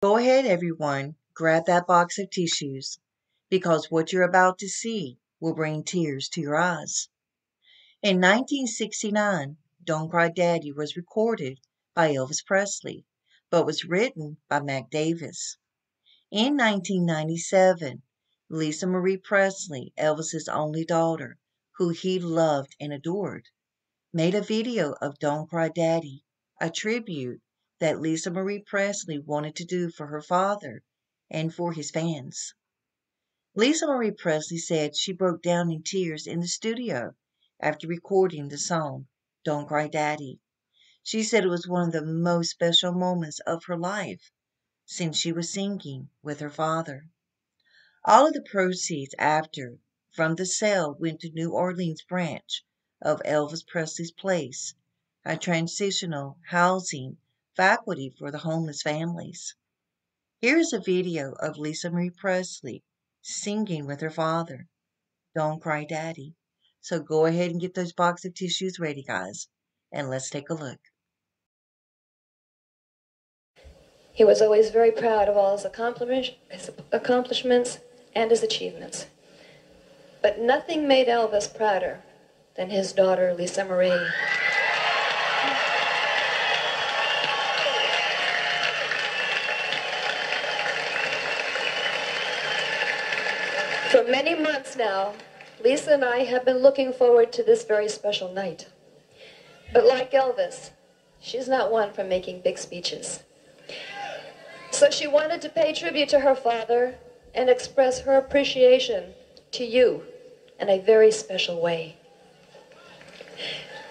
Go ahead, everyone, grab that box of tissues, because what you're about to see will bring tears to your eyes. In 1969, Don't Cry Daddy was recorded by Elvis Presley, but was written by Mac Davis. In 1997, Lisa Marie Presley, Elvis's only daughter, who he loved and adored, made a video of Don't Cry Daddy, a tribute that Lisa Marie Presley wanted to do for her father and for his fans. Lisa Marie Presley said she broke down in tears in the studio after recording the song Don't Cry Daddy. She said it was one of the most special moments of her life since she was singing with her father. All of the proceeds after from the sale went to New Orleans branch of Elvis Presley's Place, a transitional housing faculty for the homeless families. Here is a video of Lisa Marie Presley singing with her father, Don't Cry Daddy. So go ahead and get those box of tissues ready, guys, and let's take a look. He was always very proud of all his, his accomplishments and his achievements. But nothing made Elvis prouder than his daughter, Lisa Marie. For many months now, Lisa and I have been looking forward to this very special night. But like Elvis, she's not one for making big speeches. So she wanted to pay tribute to her father and express her appreciation to you in a very special way.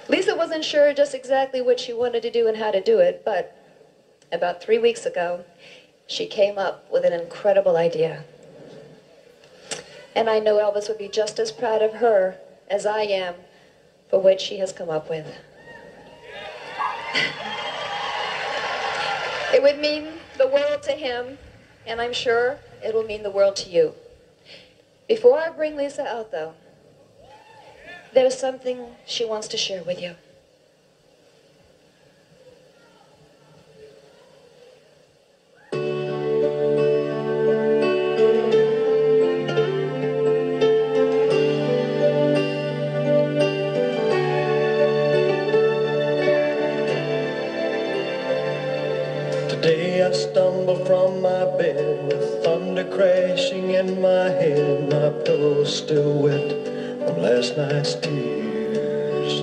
Lisa wasn't sure just exactly what she wanted to do and how to do it, but about three weeks ago, she came up with an incredible idea. And I know Elvis would be just as proud of her as I am for what she has come up with. it would mean the world to him, and I'm sure it will mean the world to you. Before I bring Lisa out, though, there's something she wants to share with you. Crashing in my head. My pillow's still wet from last night's tears.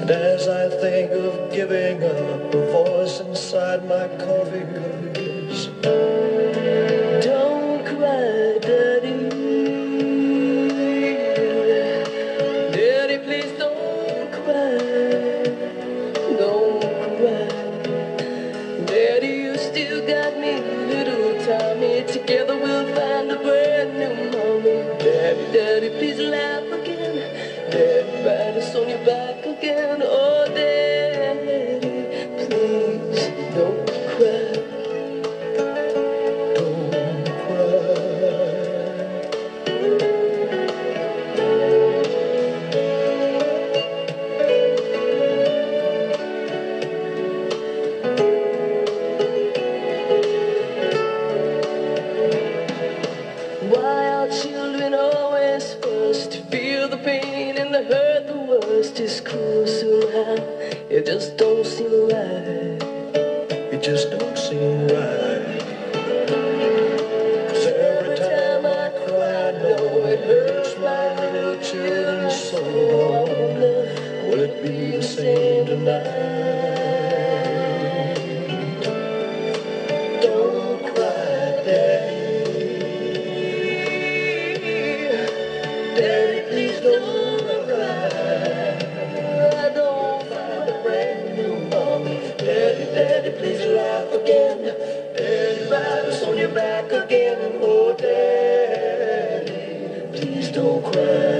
And as I think of giving up, a voice inside my coffee whispers, Daddy, please laugh pain heard the worst is cruel somehow? It just don't seem right. It just don't seem right. 'Cause every time I cry, I know it hurts my little children so. Will it be the same tonight? Oh, Daddy, please don't cry.